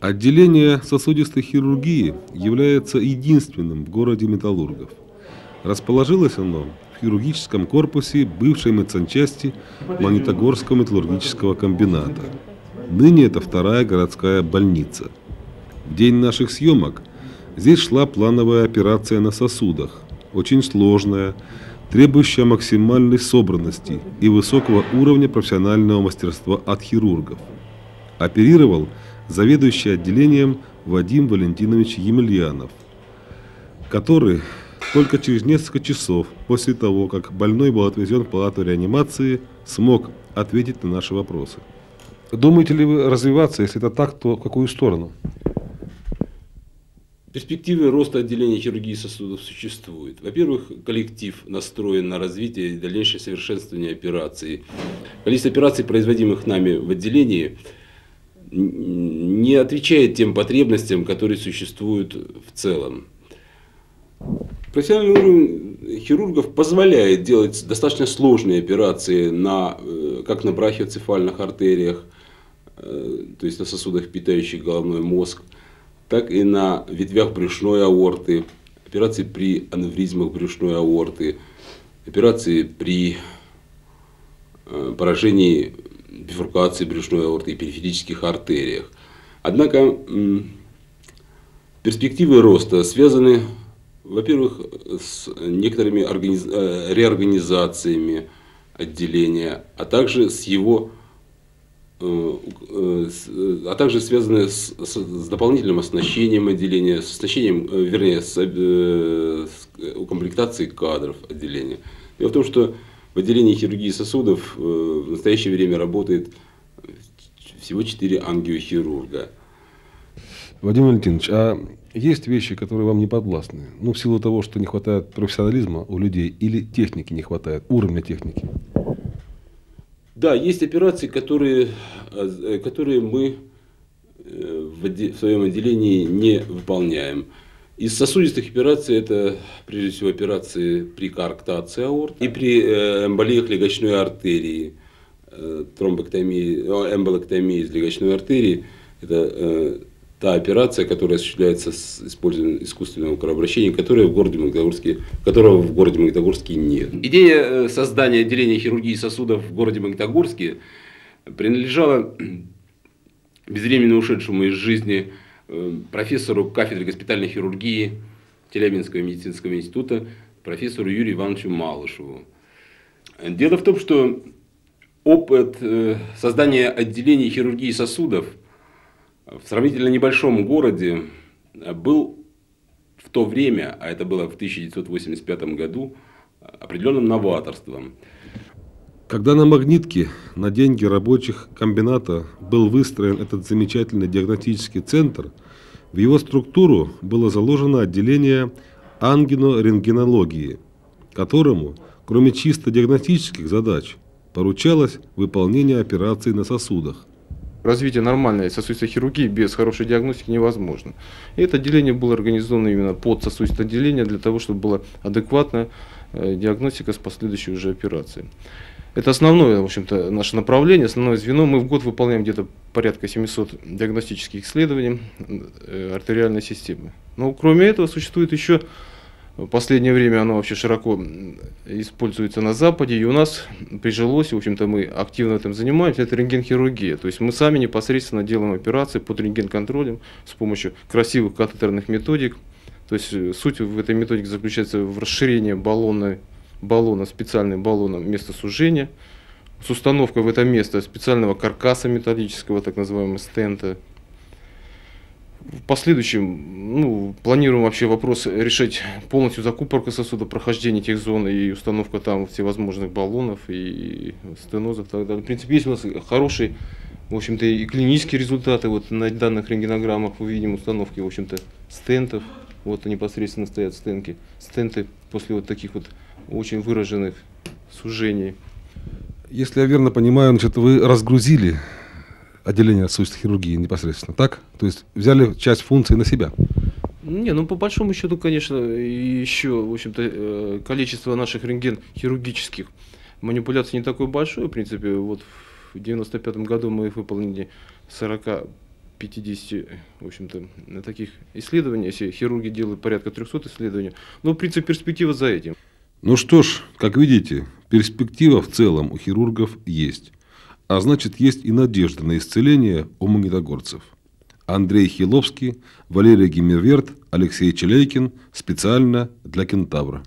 Отделение сосудистой хирургии является единственным в городе металлургов. Расположилось оно в хирургическом корпусе бывшей медсанчасти Магнитогорского металлургического комбината. Ныне это вторая городская больница. В день наших съемок здесь шла плановая операция на сосудах, очень сложная, требующая максимальной собранности и высокого уровня профессионального мастерства от хирургов. Оперировал заведующий отделением Вадим Валентинович Емельянов, который только через несколько часов после того, как больной был отвезен в палату реанимации, смог ответить на наши вопросы. Думаете ли вы развиваться, если это так, то в какую сторону? Перспективы роста отделения хирургии сосудов существуют. Во-первых, коллектив настроен на развитие и дальнейшее совершенствование операций. Количество операций, производимых нами в отделении, не отвечает тем потребностям, которые существуют в целом. Профессиональный уровень хирургов позволяет делать достаточно сложные операции на, э, как на брахиоцефальных артериях, э, то есть на сосудах, питающих головной мозг, так и на ветвях брюшной аорты, операции при аневризмах брюшной аорты, операции при э, поражении бифуркации брюшной аорты и периферических артериях. Однако перспективы роста связаны, во-первых, с некоторыми организ... Э, реорганизациями отделения, а также с его э, э, а также связаны с, с, с дополнительным оснащением отделения, с оснащением, вернее, с, с укомплектацией кадров отделения. Дело в том, что в отделении хирургии сосудов в настоящее время работает всего 4 ангиохирурга. Вадим Валентинович, а есть вещи, которые вам не подвластны? Ну, в силу того, что не хватает профессионализма у людей или техники не хватает, уровня техники? Да, есть операции, которые, э, которые мы э, в своем отделении не выполняем. Из сосудистых операций это прежде всего операции при коарктации аорт и при э, эмболиях легочной артерии, тромбоктомии, эмболоктомии из легочной артерии. Это та операция, которая осуществляется с использованием искусственного кровообращения, которая в городе Магнитогорске, которого в городе Магнитогорске нет. Идея э, создания отделения хирургии сосудов в городе Магнитогорске принадлежала безвременно ушедшему из жизни э, профессору кафедры госпитальной хирургии Челябинского медицинского института, профессору Юрию Ивановичу Малышеву. Дело в том, что опыт э, создания отделения хирургии сосудов – в сравнительно небольшом городе был в то время, а это было в 1985 году, определенным новаторством. Когда на Магнитке на деньги рабочих комбината был выстроен этот замечательный диагностический центр, в его структуру было заложено отделение ангино-рентгенологии, которому, кроме чисто диагностических задач, поручалось выполнение операций на сосудах – развитие нормальной сосудистой хирургии без хорошей диагностики невозможно. И это отделение было организовано именно под сосудистое отделение для того, чтобы была адекватная э, диагностика с последующей уже операцией. Это основное, в общем-то, наше направление, основное звено. Мы в год выполняем где-то порядка 700 диагностических исследований э, артериальной системы. Но кроме этого существует еще в последнее время оно вообще широко используется на Западе, и у нас прижилось, в общем-то мы активно этим занимаемся, это рентгенхирургия. То есть мы сами непосредственно делаем операции под рентгенконтролем с помощью красивых катетерных методик. То есть э, суть в этой методике заключается в расширении баллона, баллона специальным баллоном места сужения, с установкой в это место специального каркаса металлического, так называемого стента, в последующем ну, планируем вообще вопрос решить полностью закупорка сосуда, прохождение тех зон и установка там всевозможных баллонов и стенозов и так далее. В принципе, есть у нас хорошие, в общем-то, и клинические результаты. Вот на данных рентгенограммах мы видим установки, в общем-то, стентов. Вот непосредственно стоят стенки, стенты после вот таких вот очень выраженных сужений. Если я верно понимаю, значит, вы разгрузили отделения сосудистой хирургии непосредственно, так? То есть взяли часть функций на себя? Не, ну по большому счету, конечно, еще, в общем-то, э, количество наших рентген-хирургических манипуляций не такое большое, в принципе, вот в 95 году мы их выполнили 40 50, в общем-то, таких исследований, если хирурги делают порядка 300 исследований, но, в принципе, перспектива за этим. Ну что ж, как видите, перспектива в целом у хирургов есть. А значит, есть и надежда на исцеление у магнитогорцев. Андрей Хиловский, Валерий Гиммерверт, Алексей Челейкин специально для Кентавра.